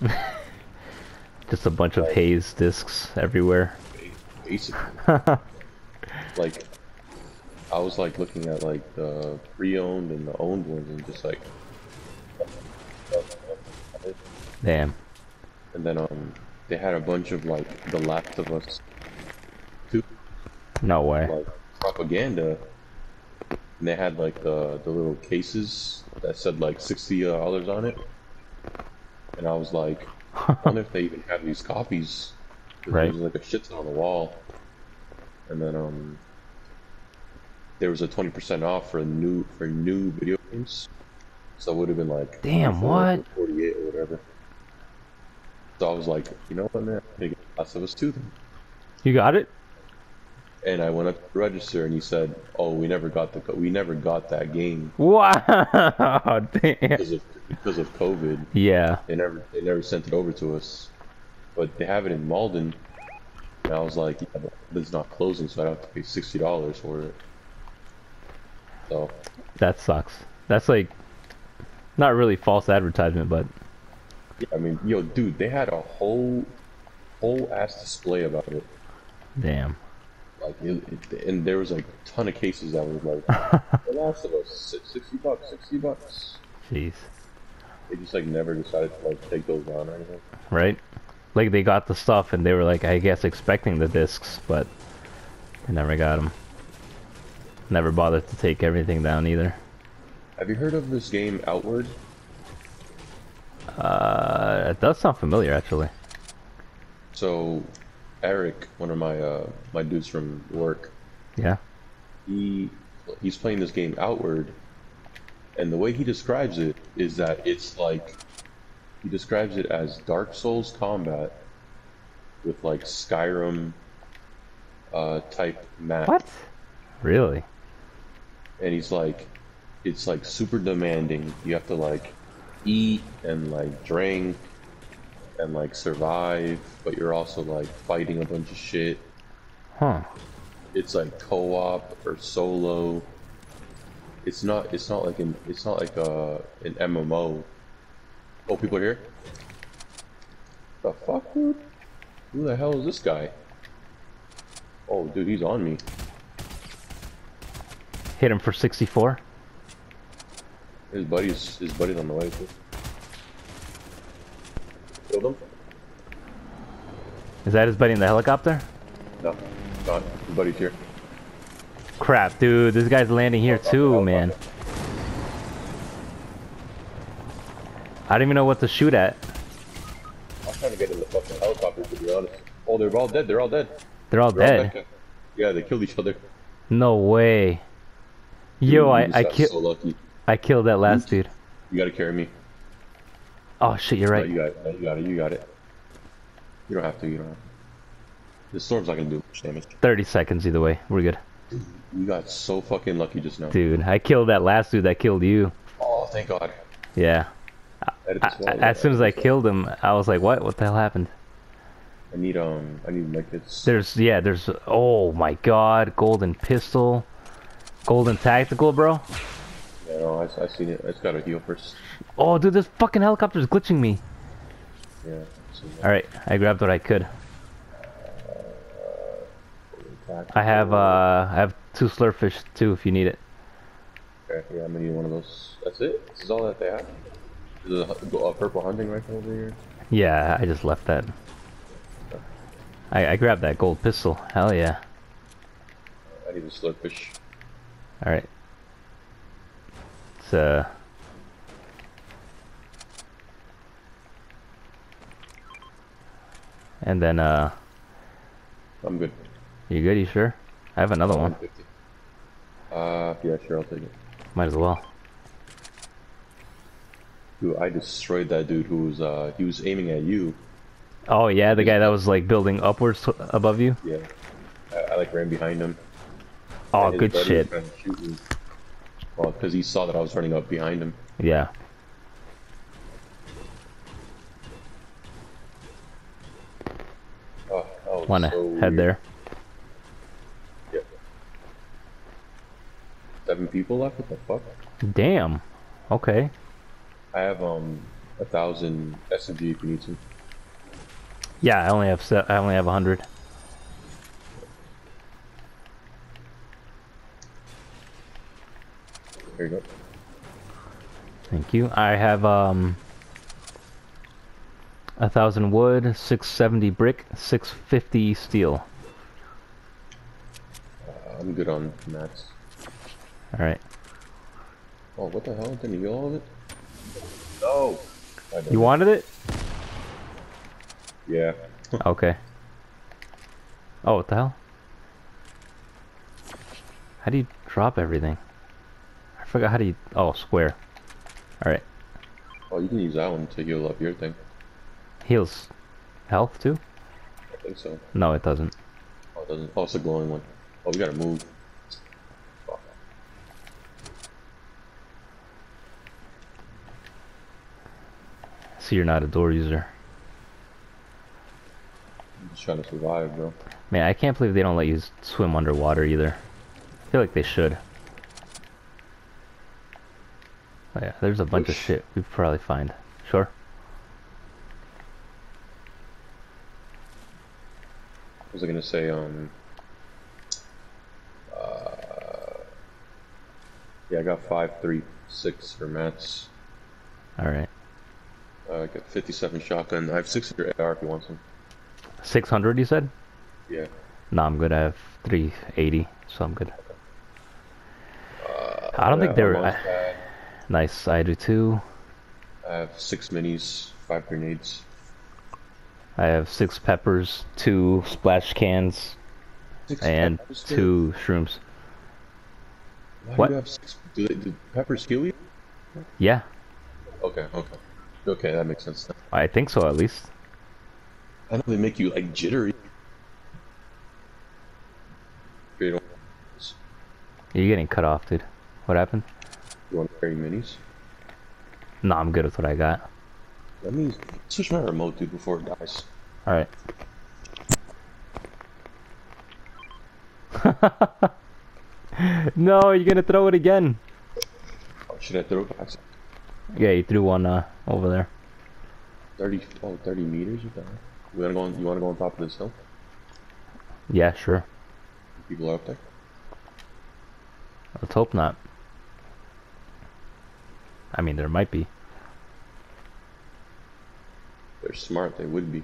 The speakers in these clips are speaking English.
Just a bunch of haze discs everywhere. Basically, like, I was like looking at like the pre-owned and the owned ones, and just like, Damn. and then um, they had a bunch of like The Last of Us two No way. like propaganda, and they had like the the little cases that said like sixty dollars on it, and I was like, I wonder if they even have these copies. Right. There was like a shit ton on the wall, and then um, there was a twenty percent off for new for new video games, so it would have been like Damn, what? forty eight or whatever. So I was like, you know what, man, gonna get Last of Us two then. You got it? And I went up to register and he said, "Oh, we never got the we never got that game Wow. Damn. because of because of COVID. Yeah. They never they never sent it over to us, but they have it in Malden." And I was like, "Yeah, but it's not closing, so I have to pay sixty dollars for it." So That sucks. That's like not really false advertisement, but yeah, I mean, yo, dude, they had a whole whole ass display about it. damn. Like, it, it, and there was like a ton of cases that was like, "The Last of Us, sixty bucks, sixty bucks." Jeez. They just like never decided to like take those down or anything. Right? Like they got the stuff and they were like, I guess, expecting the discs, but they never got them. Never bothered to take everything down either. Have you heard of this game Outward? Uh, it does sound familiar, actually. So, Eric, one of my uh, my dudes from work, Yeah. he he's playing this game Outward, and the way he describes it is that it's like he describes it as Dark Souls combat with like Skyrim uh, type map, What? Really? and he's like, it's like super demanding. You have to like eat and like drink and like survive, but you're also like fighting a bunch of shit. Huh. It's like co-op or solo. It's not. It's not like an. It's not like a an MMO. Oh, people are here. The fuck, dude? Who the hell is this guy? Oh, dude, he's on me. Hit him for 64. His buddy's his buddy's on the way too. Killed him? Is that his buddy in the helicopter? No, not. His buddy's here. Crap, dude. This guy's landing here too, man. I don't even know what to shoot at. I'm trying to get in the fucking helicopter to be honest. Oh, they're all dead. They're all dead. They're all They're dead. dead. Yeah, they killed each other. No way. Yo, Dude, I I, got ki so. I killed that last dude. You gotta carry me. Oh shit, you're No, right. you got it. You got it. You got it. You don't have to. You don't have to. The storm's not gonna do much damage. 30 seconds either way. We're good. You got so fucking lucky just now. Dude, I killed that last dude that killed you. Oh, thank God. Yeah. I, I- as soon as I killed him, I was like, what? What the hell happened? I need um. I need like this. There's, yeah, there's, oh my god, golden pistol. Golden tactical, bro. No, I, I seen it. I just gotta heal first. Oh, dude, this fucking helicopter's glitching me. Yeah. Alright, I grabbed what I could. I have, uh, I have two Slurpfish too if you need it. Okay, yeah, I'm gonna need one of those. That's it. This is all that they have. There's a, a purple hunting rifle over here. Yeah, I just left that. I, I grabbed that gold pistol. Hell yeah. I need a Slurpfish. Alright. It's, uh... And then, uh... I'm good. You good? You sure? I have another one. Uh, yeah, sure, I'll take it. Might as well. Dude, I destroyed that dude who was uh he was aiming at you. Oh yeah, the guy that was like building upwards above you? Yeah. I, I like ran behind him. Oh, good shit. trying to shoot me. Well, because he saw that I was running up behind him. Yeah. Oh, was Wanna so head weird. there? Yep. Seven people left. What the fuck? Damn. Okay. I have um a thousand SMG if you need to. Yeah, I only have se I only have a hundred. There you go. Thank you. I have um a thousand wood, six seventy brick, six fifty steel. Uh, I'm good on mats. All right. Oh, what the hell? Didn't you get all of it? No. You wanted it? Yeah. Okay. Oh, what the hell? How do you drop everything? Forgot how do you... Oh, square. Alright. Oh, you can use that one to heal up your thing. Heals health too? I think so. No, it doesn't. Oh, it doesn't. Oh, it's a glowing one. Oh, we gotta move. Fuck. See, you're not a door user. I'm just trying to survive, bro. Man, I can't believe they don't let you swim underwater either. I feel like they should. Oh yeah, there's a bunch of shit we probably find. Sure. What was I gonna say? Um. Uh, yeah, I got five, three, six for mats. Alright. Uh, I got 57 shotgun. I have 600 AR if you want some. 600 you said? Yeah. No, I'm good. I have 380, so I'm good. Uh, I don't think yeah, they were- launch I- pad. Nice, I do too. I have six minis, five grenades. I have six peppers, two splash cans, Six and peppers, two shrooms. Why what? do you have six? Do, they, do peppers kill you? Yeah, Okay, okay. Okay, that makes sense. then. I think so at least. I know they make you like jittery. You You're getting cut off, dude. What happened? Carry minis? No, I'm good with what I got. Let me switch my remote, dude, before it dies. Alright. no, you're gonna throw it again. Oh, should I throw it back? Yeah, you threw one uh, over there. 30, oh, 30 meters? What the hell? You wanna go on, you wanna go on top of this hill? Yeah, sure. People are up there? Let's hope not. I mean, there might be. They're smart, they would be.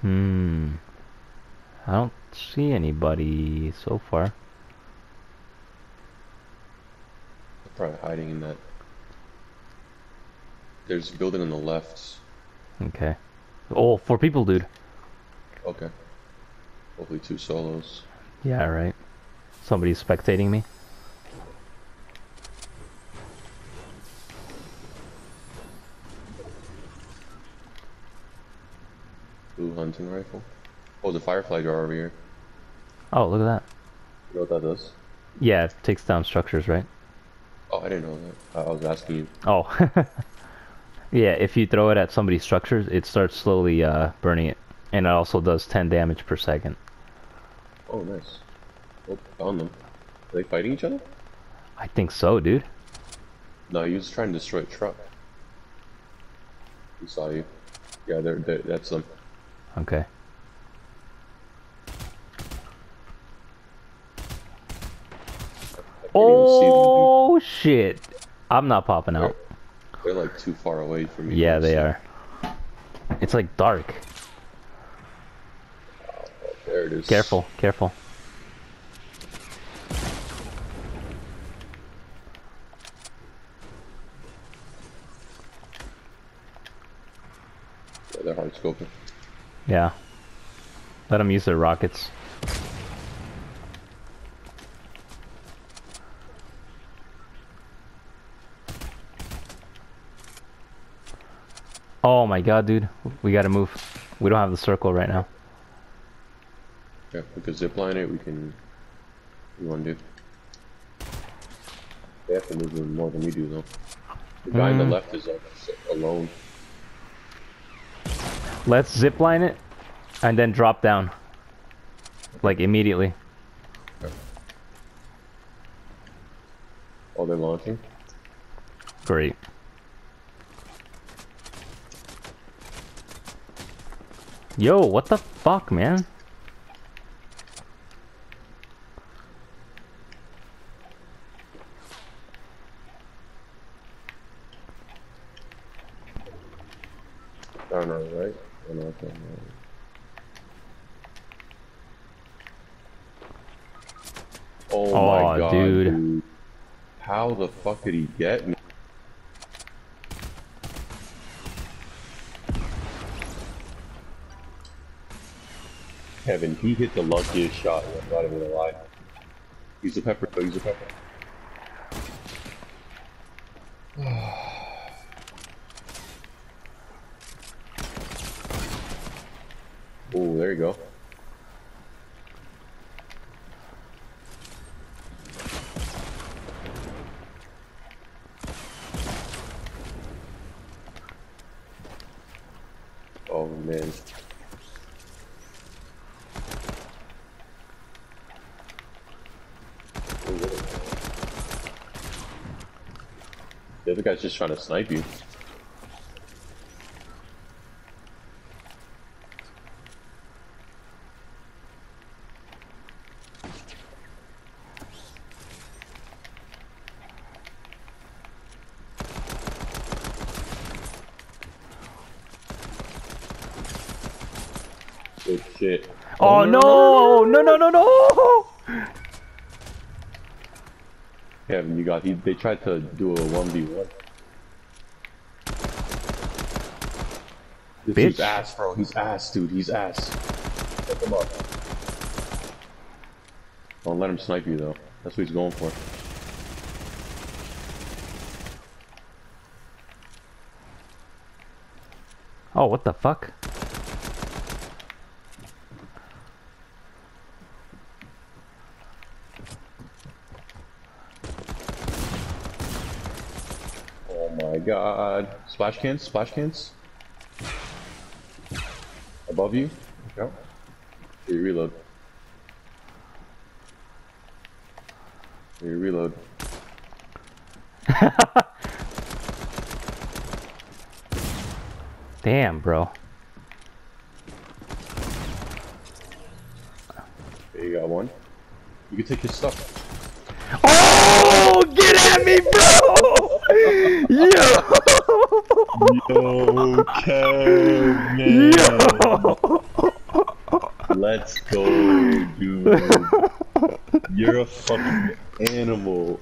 Hmm. I don't see anybody so far. They're probably hiding in that. There's a building on the left. Okay. Oh, four people, dude. Okay. Hopefully two solos. Yeah, right. Somebody's spectating me. Blue hunting rifle. Oh, the firefly jar over here. Oh, look at that. You know what that does? Yeah, it takes down structures, right? Oh, I didn't know that. I was asking you. Oh. yeah, if you throw it at somebody's structures, it starts slowly uh, burning it. And it also does 10 damage per second. Oh, nice. Oh, found them. Are they fighting each other? I think so, dude. No, he was trying to destroy a truck. He saw you. Yeah, they're, they're, that's them. Okay. Oh, shit. I'm not popping see out. They're like too far away from me. Yeah, they are. It's like dark. There it is. Careful, careful. They're hard scoping. Yeah. Let them use their rockets. Oh my god, dude. We gotta move. We don't have the circle right now. Yeah, we could zipline it, we can... What do you want to do? They have to move more than we do, though. The guy on the Mm. left is like, alone. Let's zipline it and then drop down. Like immediately. Oh, they're launching. Great. Yo, what the fuck, man? Darn right, right? Oh, no, okay, no. Oh, my god, dude. dude. How the fuck did he get me? Kevin, he hit the luckiest shot. I'm not even gonna lie. Use the pepper. Use the pepper. oh, there you go. Oh man. The other guy's just trying to snipe you. Good shit. Oh, oh, no! No, no, no, no! Kevin, you got he they tried to do a 1v1. This dude's Bitch. ass, bro. He's ass, dude. He's ass. Pick him up. Don't let him snipe you though. That's what he's going for. Oh, what the fuck? Oh my god. Uh, splash cans, splash cans. Above you. Go. You reload. You reload. Damn, bro. There you got one. You can take your stuff. Oh, get at me, bro! Yo! Yo, Kevin. Yo! Let's go, dude. You're a fucking animal.